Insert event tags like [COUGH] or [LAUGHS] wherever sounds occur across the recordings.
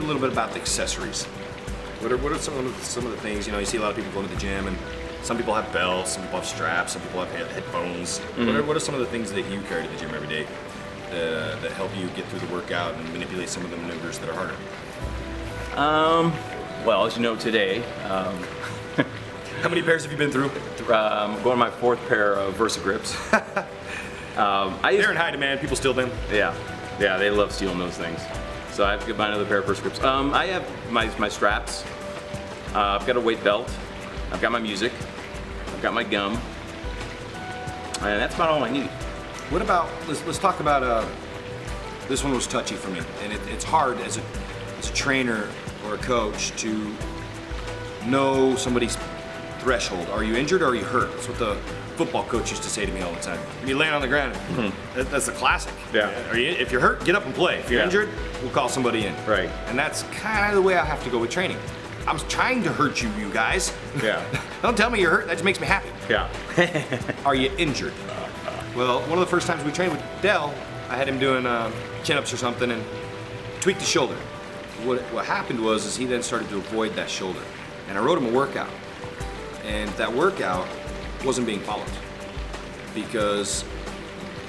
me a little bit about the accessories. What are, what are some of the, some of the things, you know, you see a lot of people going to the gym and some people have belts, some people have straps, some people have head- headphones. What, are, what are some of the things that you carry to the gym every day that, uh, that help you get through the workout and manipulate some of the maneuvers that are harder? Um, well, as you know today, um, [LAUGHS] How many pairs have you been through? um, going to my fourth pair of Versa Gripps. [LAUGHS] um, I used, They're in high demand, people steal them. yeah, yeah, they love stealing those things. So I have to get buy another pair of grips. Um, I have my, my straps. Uh, I've got a weight belt. I've got my music. I've got my gum. And that's about all I need. What about, let's, let's talk about, uh, this one was touchy for me, and it, it's hard as a, as a trainer or a coach to know somebody's threshold. Are you injured or are you hurt? That's what the football coach used to say to me all the time. You're laying on the ground. That, that's the classic. Yeah. Are you, if you're hurt, get up and play. If you're Yeah. injured, we'll call somebody in. Right. And that's kind of the way I have to go with training. I'm trying to hurt you, you guys. Yeah. [LAUGHS] Don't tell me you're hurt. That just makes me happy. Yeah. [LAUGHS] Are you injured? Well, one of the first times we trained with Dell, I had him doing uh, chin-ups or something and tweaked his shoulder. What, what happened was is he then started to avoid that shoulder. And I wrote him a workout. And that workout wasn't being followed because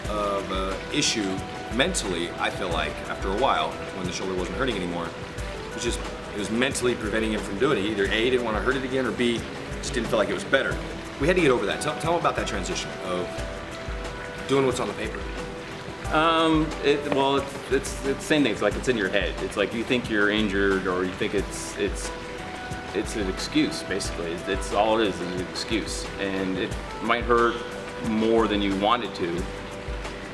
of an issue mentally, I feel like, after a while, when the shoulder wasn't hurting anymore, it was just, it was mentally preventing him from doing it. Either A, didn't want to hurt it again, or B, just didn't feel like it was better. We had to get over that. Tell, tell about that transition of doing what's on the paper. Um, it, well, it's, it's, it's the same thing. It's like it's in your head. It's like you think you're injured or you think it's, it's, it's an excuse, basically. It's, it's all it is, is an excuse. And it might hurt more than you want it to,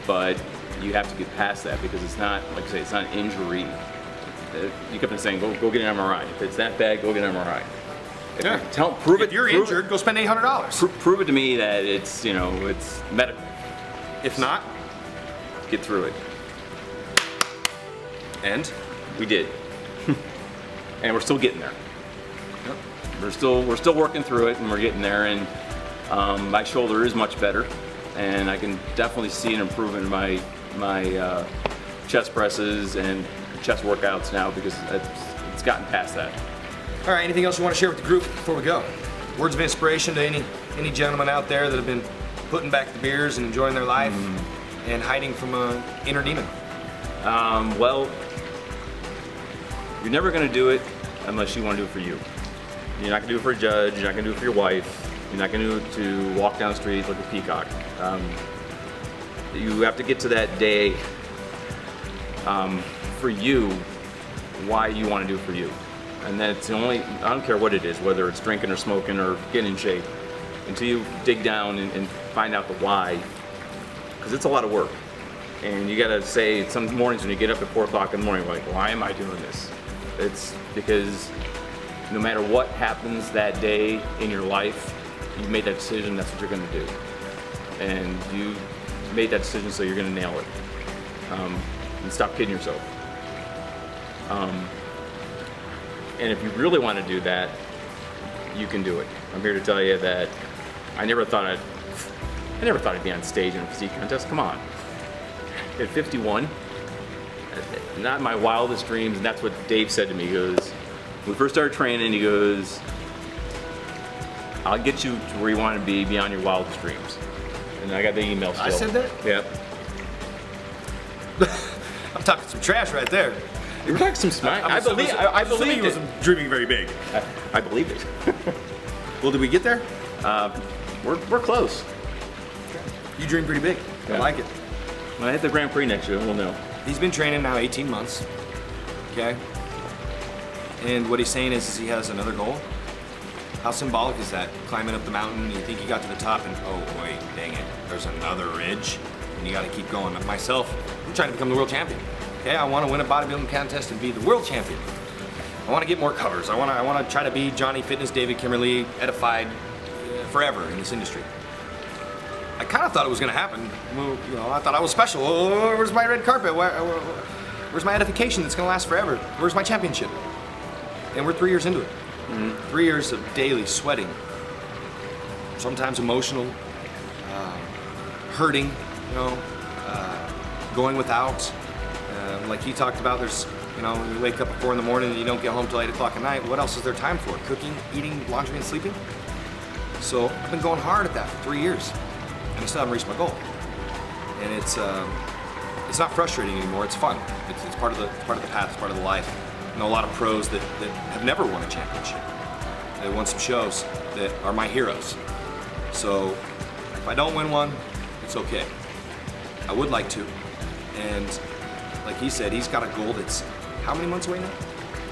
but you have to get past that because it's not, like I say, it's not an injury. Uh, You kept on saying, go, go get an MRI. If it's that bad, go get an MRI. If Yeah. Tell, prove it. If you're prove injured, go spend $800. It, pro- prove it to me that it's, you know, it's medical. If not, Get through it. and We did. [LAUGHS] and we're still getting there. We're still we're still working through it and we're getting there and um, my shoulder is much better and I can definitely see an improvement in my my uh, chest presses and chest workouts now because it's, it's gotten past that. All right, anything else you want to share with the group before we go? Words of inspiration to any any gentlemen out there that have been putting back the beers and enjoying their life and hiding from a inner demon. Um, well, you're never going to do it unless you want to do it for you. You're not to do it for a judge. You're not to do it for your wife. You're not going to do it to walk down the street like a peacock. Um, you have to get to that day um, for you, why you want to do it for you. And that's the only, I don't care what it is, whether it's drinking or smoking or getting in shape, until you dig down and, and find out the why, because it's a lot of work. And you gotta say, some mornings when you get up at four o'clock in the morning, like, why am I doing this? It's because no matter what happens that day in your life, you made that decision, that's what you're gonna do. And you made that decision, so you're gonna nail it. Um, and stop kidding yourself. Um, and if you really wanna do that, you can do it. I'm here to tell you that I never thought I'd, I never thought I'd be on stage in a physique contest, come on at 51, not my wildest dreams, and that's what Dave said to me. He goes, when we first started training, he goes, I'll get you to where you want to be beyond your wildest dreams. And I got the email still. I said that? Yep. [LAUGHS] I'm talking some trash right there. You were talking some smack. I assuming- believe. I, I I'm believe he wasn't dreaming very big. I, I believed it. [LAUGHS] Well, did we get there? Uh, we're, we're close. You dream pretty big. I like it. When I hit the Grand Prix next year, we'll know. He's been training now 18 months. Okay. And what he's saying is, is he has another goal. How symbolic is that? Climbing up the mountain, you think you got to the top, and oh wait, dang it, there's another ridge, and you got to keep going. Myself, I'm trying to become the world champion. Okay, I want to win a bodybuilding contest and be the world champion. I want to get more covers. I want to, I want to try to be Johnny Fitness, David Kimmerle, edified uh, forever in this industry. I kind of thought it was going to happen. Well, you know, I thought I was special. Oh, where's my red carpet? Where, where- where's my edification that's going to last forever? Where's my championship? And we're three years into it. Three years of daily sweating, sometimes emotional, uh, hurting, you know, uh, going without. Uh, like he talked about, there's You know, you wake up at four in the morning and you don't get home till eight o'clock at night. What else is there time for? Cooking, eating, laundry, and sleeping? So I've been going hard at that for three years, and I still haven't reached my goal. And it's um, it's not frustrating anymore. It's fun. It's, it's part of the part of the path. It's part of the life. I know a lot of pros that, that have never won a championship. They won some shows that are my heroes. So if I don't win one, it's okay. I would like to. And like he said, he's got a goal that's how many months away now?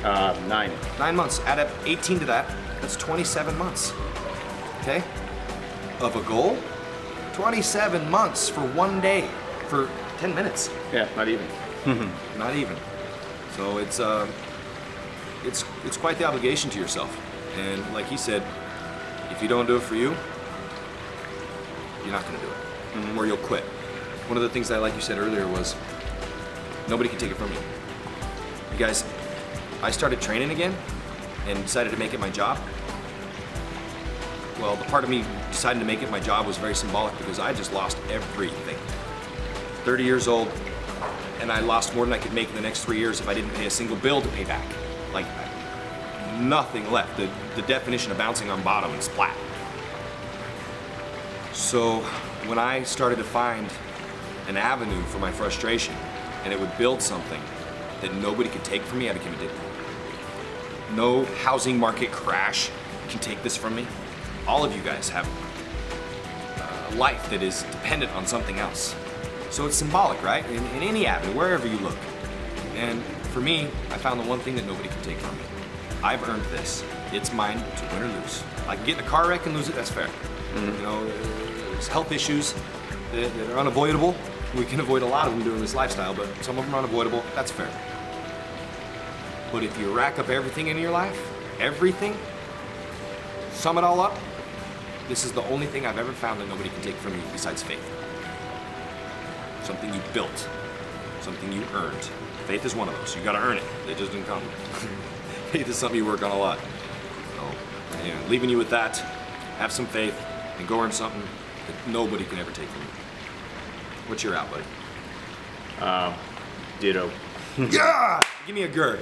Uh, nine. Nine months. Add up 18 to that. That's 27 months. Okay? Of a goal? 27 months for one day, for 10 minutes. Yeah, not even. [LAUGHS] Not even. So it's uh, it's it's quite the obligation to yourself. And like he said, if you don't do it for you, you're not gonna do it, mm-hmm. or you'll quit. One of the things that I like you said earlier was nobody can take it from you. You guys, I started training again and decided to make it my job. Well, the part of me deciding to make it my job was very symbolic because I just lost everything. 30 years old, and I lost more than I could make in the next three years if I didn't pay a single bill to pay back. Like, nothing left. The, the definition of bouncing on bottom is flat. So, when I started to find an avenue for my frustration, and it would build something that nobody could take from me, I became addicted. No housing market crash can take this from me. All of you guys have a life that is dependent on something else. So it's symbolic, right? In, in any avenue, wherever you look. And for me, I found the one thing that nobody can take from me. I've earned this. It's mine to win or lose. I can get in a car wreck and lose it, that's fair. Mm-hmm. You know, there's health issues that, that are unavoidable. We can avoid a lot of them doing this lifestyle, but some of them are unavoidable, that's fair. But if you rack up everything in your life, everything, sum it all up, this is the only thing I've ever found that nobody can take from you besides faith. Something you built, something you earned. Faith is one of those. You gotta earn it. It just doesn't come. [LAUGHS] faith is something you work on a lot. So, yeah, leaving you with that, have some faith, and go earn something that nobody can ever take from you. What's your out, buddy? Uh, ditto. yeah! [LAUGHS] Give me a GERD.